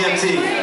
CMC.